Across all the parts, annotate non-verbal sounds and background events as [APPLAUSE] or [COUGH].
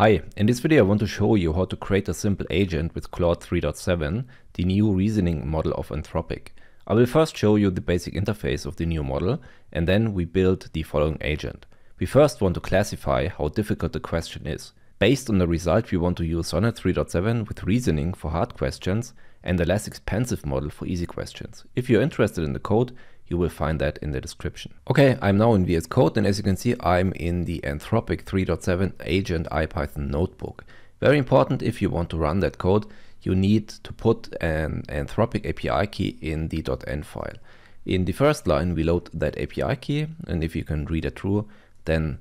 Hi, in this video I want to show you how to create a simple agent with Claude 3.7, the new reasoning model of Anthropic. I will first show you the basic interface of the new model and then we build the following agent. We first want to classify how difficult the question is. Based on the result we want to use Sonnet 3.7 with reasoning for hard questions and a less expensive model for easy questions. If you're interested in the code, you will find that in the description. Okay, I'm now in VS Code and as you can see, I'm in the Anthropic 3.7 agent IPython notebook. Very important if you want to run that code, you need to put an Anthropic API key in the .env file. In the first line, we load that API key and if you can read it through, then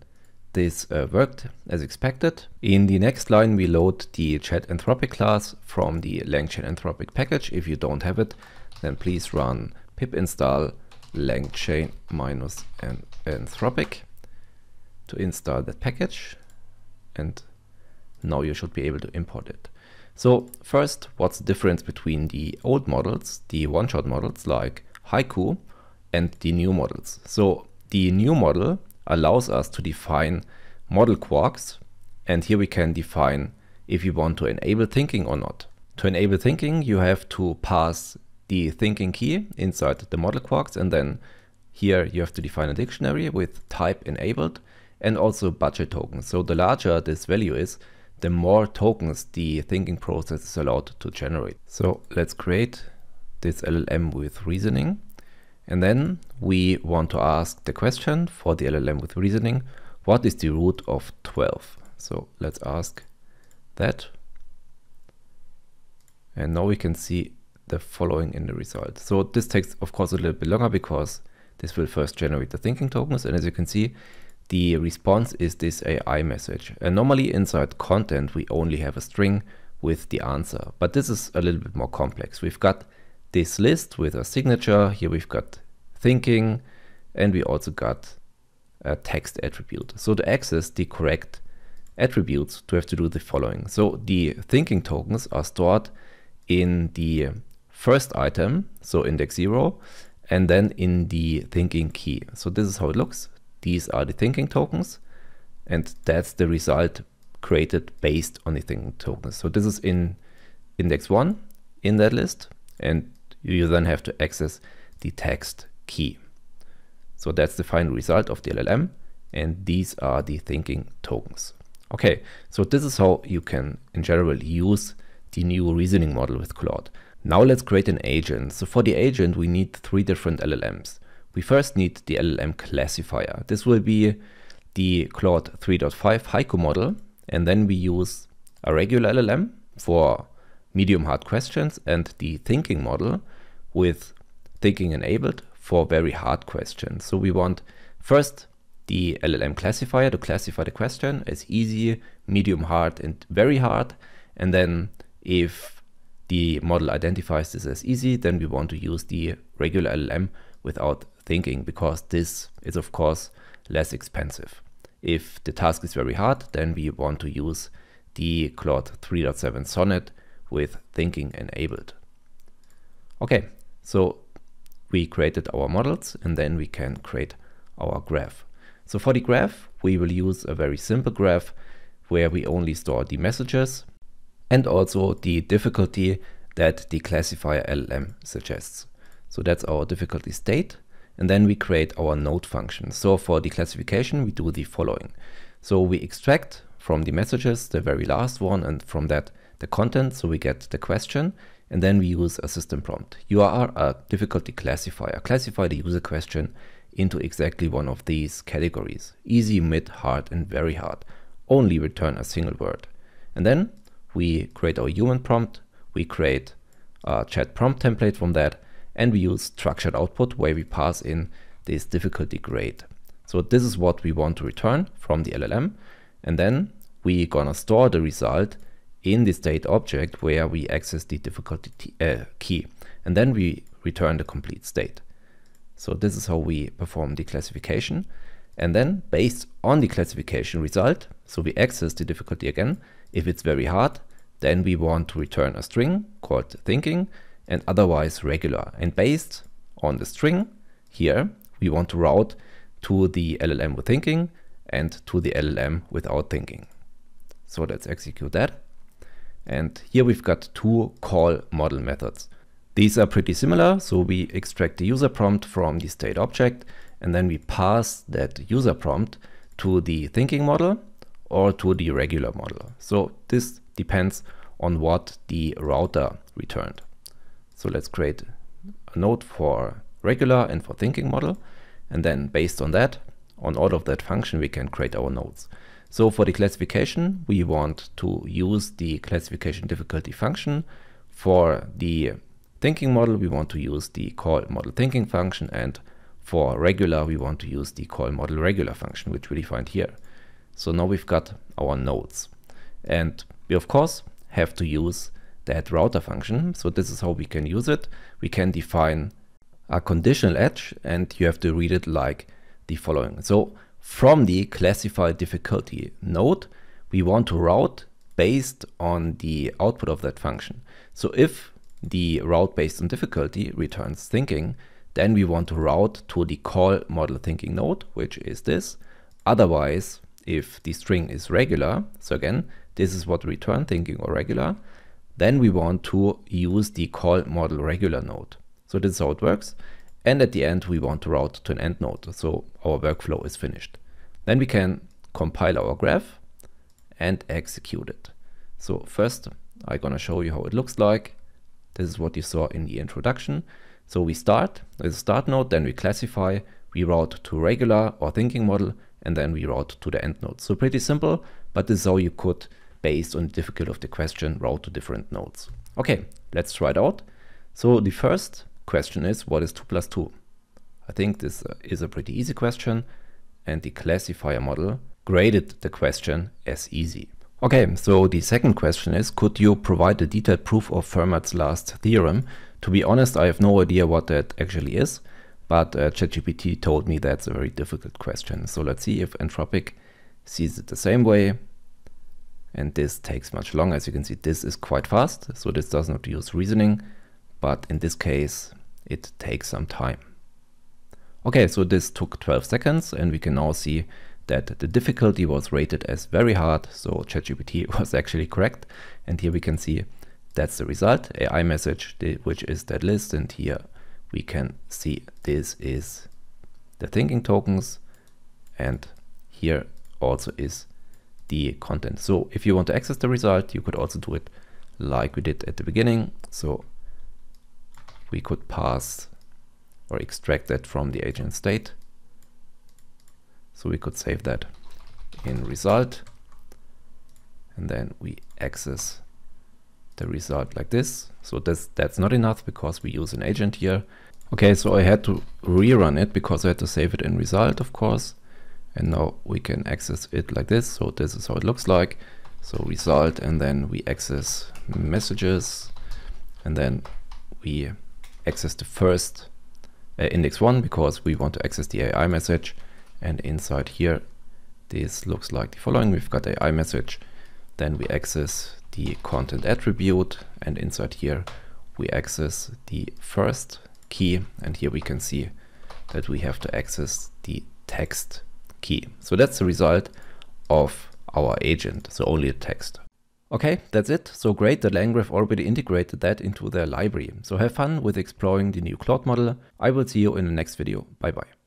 this uh, worked as expected. In the next line, we load the chat anthropic class from the langchain anthropic package. If you don't have it, then please run pip install langchain minus an anthropic to install that package and now you should be able to import it. So first, what's the difference between the old models, the one-shot models like Haiku and the new models? So the new model allows us to define model kwargs and here we can define if you want to enable thinking or not. To enable thinking, you have to pass the thinking key inside the model kwargs and then here you have to define a dictionary with type enabled and also budget tokens. So the larger this value is, the more tokens the thinking process is allowed to generate. So let's create this LLM with reasoning. And then we want to ask the question for the LLM with reasoning, what is the root of 12? So let's ask that. And now we can see the following in the result. So this takes, of course, a little bit longer because this will first generate the thinking tokens. And as you can see, the response is this AI message. And normally inside content, we only have a string with the answer, but this is a little bit more complex. We've got this list with a signature. Here we've got thinking, and we also got a text attribute. So to access the correct attributes, to have to do the following. So the thinking tokens are stored in the first item, so index zero, and then in the thinking key. So this is how it looks. These are the thinking tokens, and that's the result created based on the thinking tokens. So this is in index one in that list, and you then have to access the text key. So that's the final result of the LLM, and these are the thinking tokens. Okay, so this is how you can, in general, use the new reasoning model with Claude. Now let's create an agent. So for the agent, we need three different LLMs. We first need the LLM classifier. This will be the Claude 3.5 Haiku model. And then we use a regular LLM for medium hard questions and the thinking model with thinking enabled for very hard questions. So we want first the LLM classifier to classify the question as easy, medium hard and very hard. And then if the model identifies this as easy, then we want to use the regular LLM without thinking because this is of course less expensive. If the task is very hard, then we want to use the Claude 3.7 Sonnet with thinking enabled. Okay, so we created our models and then we can create our graph. So for the graph, we will use a very simple graph where we only store the messages and also the difficulty that the classifier LLM suggests. So that's our difficulty state. And then we create our node function. So for the classification, we do the following. So we extract from the messages the very last one and from that the content. So we get the question and then we use a system prompt. You are a difficulty classifier. Classify the user question into exactly one of these categories. Easy, mid, hard and very hard. Only return a single word. And then we create our human prompt, we create a chat prompt template from that, and we use structured output where we pass in this difficulty grade. So this is what we want to return from the LLM. And then we gonna store the result in the state object where we access the difficulty uh, key. And then we return the complete state. So this is how we perform the classification. And then based on the classification result, so we access the difficulty again, if it's very hard, then we want to return a string called thinking and otherwise regular. And based on the string here, we want to route to the LLM with thinking and to the LLM without thinking. So let's execute that. And here we've got two call model methods. These are pretty similar. So we extract the user prompt from the state object, and then we pass that user prompt to the thinking model or to the regular model. So this depends on what the router returned. So let's create a node for regular and for thinking model. And then based on that, on all of that function, we can create our nodes. So for the classification, we want to use the classification difficulty function. For the thinking model, we want to use the call model thinking function. And for regular, we want to use the call model regular function, which we defined here. So now we've got our nodes. And we, of course, have to use that router function. So this is how we can use it. We can define a conditional edge and you have to read it like the following. So from the classified difficulty node, we want to route based on the output of that function. So if the route based on difficulty returns thinking, then we want to route to the call model thinking node, which is this. Otherwise, if the string is regular, so again, this is what return thinking or regular, then we want to use the call model regular node. So this is how it works. And at the end, we want to route to an end node. So our workflow is finished. Then we can compile our graph and execute it. So first, I'm going to show you how it looks like. This is what you saw in the introduction. So we start with a start node, then we classify, we route to regular or thinking model, and then we route to the end node. So pretty simple, but this is how you could, based on the difficulty of the question, route to different nodes. Okay, let's try it out. So the first question is, what is 2 plus 2? I think this uh, is a pretty easy question and the classifier model graded the question as easy. Okay, so the second question is, could you provide a detailed proof of Fermat's last theorem? To be honest, I have no idea what that actually is, but uh, ChatGPT told me that's a very difficult question. So let's see if Anthropic sees it the same way. And this takes much longer. As you can see, this is quite fast. So this does not use reasoning, but in this case, it takes some time. Okay, so this took 12 seconds and we can now see that the difficulty was rated as very hard. So ChatGPT [LAUGHS] was actually correct. And here we can see that's the result, AI message, which is that list. And here we can see this is the thinking tokens. And here also is the content. So if you want to access the result, you could also do it like we did at the beginning. So we could pass or extract that from the agent state. So we could save that in result and then we access the result like this. So this, that's not enough because we use an agent here. Okay, so I had to rerun it because I had to save it in result, of course. And now we can access it like this. So this is how it looks like. So result, and then we access messages, and then we access the first uh, index 1 because we want to access the AI message. And inside here, this looks like the following. We've got AI message, then we access the content attribute, and inside here, we access the first key. And here we can see that we have to access the text key. So that's the result of our agent, so only the text. Okay, that's it. So great that LangGraph already integrated that into their library. So have fun with exploring the new Claude model. I will see you in the next video. Bye bye.